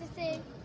他说。